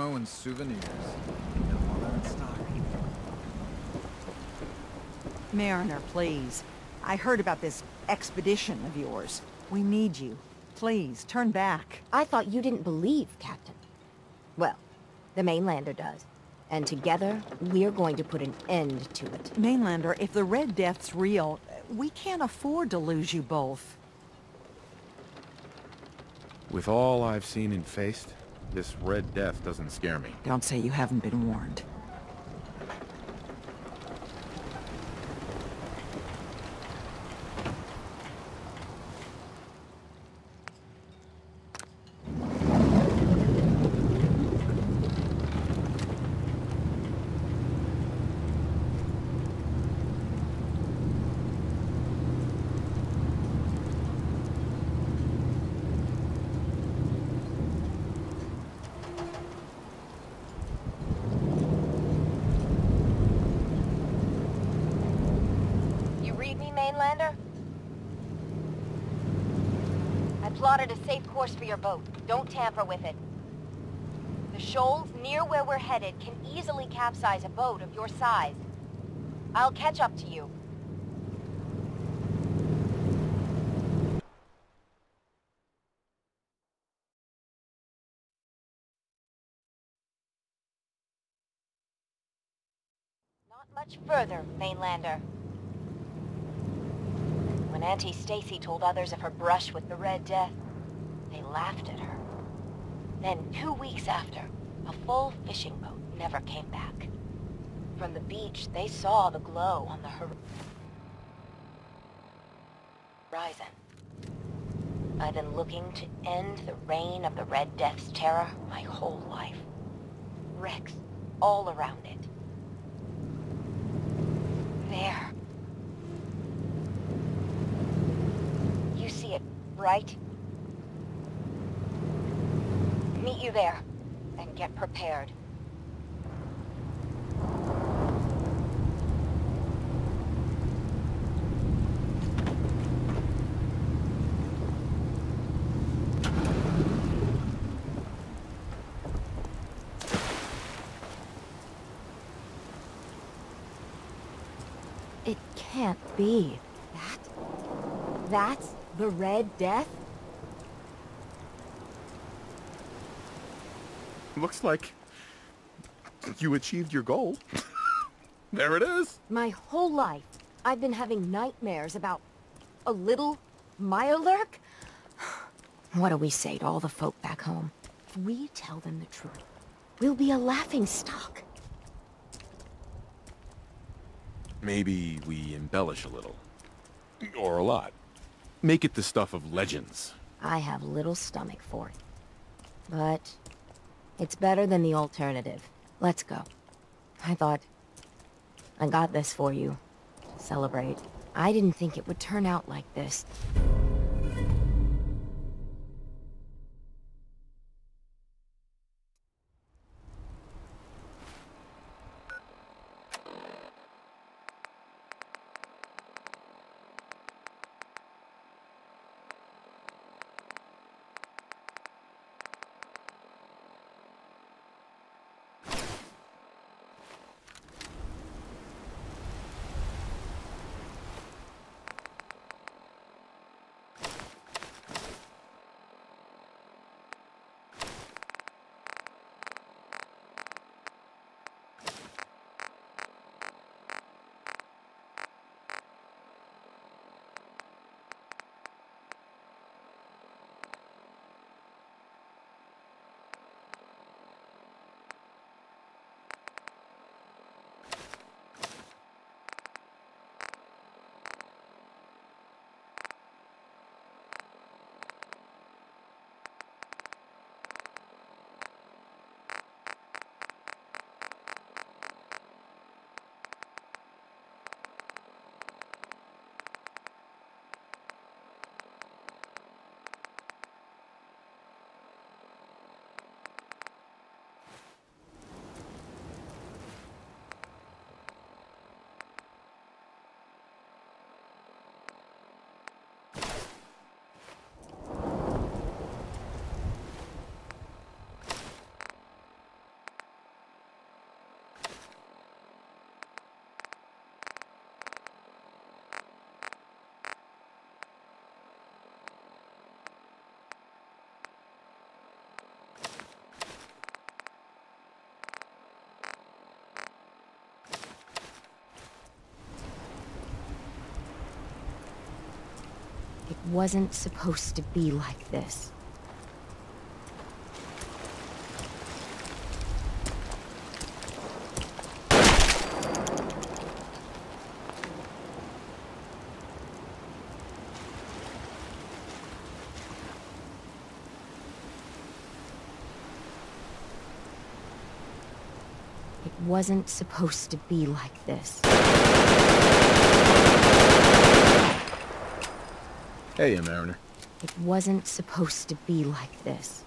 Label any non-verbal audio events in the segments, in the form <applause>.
ammo and souvenirs. Got all that in stock. Mariner, please. I heard about this expedition of yours. We need you. Please, turn back. I thought you didn't believe, Captain. Well, the mainlander does. And together, we're going to put an end to it. Mainlander, if the Red Death's real, we can't afford to lose you both. With all I've seen and faced, this Red Death doesn't scare me. Don't say you haven't been warned. You read me, Mainlander? I plotted a safe course for your boat. Don't tamper with it. The shoals near where we're headed can easily capsize a boat of your size. I'll catch up to you. Not much further, Mainlander. When Auntie Stacy told others of her brush with the Red Death, they laughed at her. Then, two weeks after, a full fishing boat never came back. From the beach, they saw the glow on the hor- horizon. I've been looking to end the reign of the Red Death's terror my whole life. Wrecks all around it. There. You see it, right? Meet you there, and get prepared. It can't be. That? That's the Red Death? Looks like you achieved your goal. <laughs> there it is. My whole life, I've been having nightmares about a little Mirelurk? <sighs> What do we say to all the folk back home? If we tell them the truth, we'll be a laughing stock. Maybe we embellish a little. Or a lot. Make it the stuff of legends. I have little stomach for it. But it's better than the alternative. Let's go. I thought I got this for you. Celebrate. I didn't think it would turn out like this. Wasn't supposed to be like this. It wasn't supposed to be like this. Hey, Mariner. It wasn't supposed to be like this.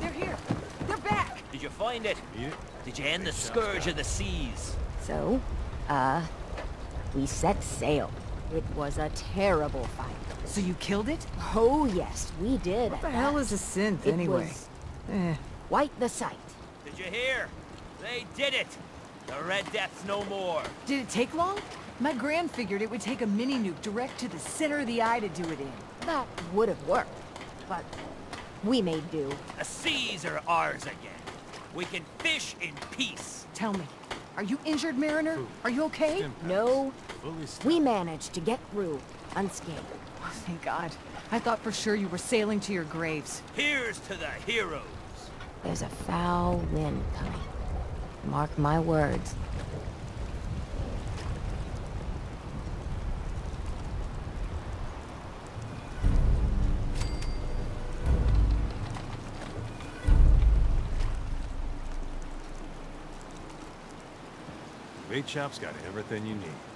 They're here! They're back! Did you find it? Did you end the scourge of the seas? So, uh, we set sail. It was a terrible fight. So you killed it? Oh yes, we did. What the hell is a synth, It anyway? was Eh, quite the sight. Did you hear? They did it! The Red Death's no more. did it take long? My grand figured it would take a mini-nuke direct to the center of the eye to do it in. That would have worked, but we made do. The seas are ours again. We can fish in peace. Tell me, are you injured, Mariner? Are you okay? No, we managed to get through unscathed. Oh, thank God. I thought for sure you were sailing to your graves. Here's to the heroes. There's a foul wind coming. Mark my words. Bait Shop's got everything you need.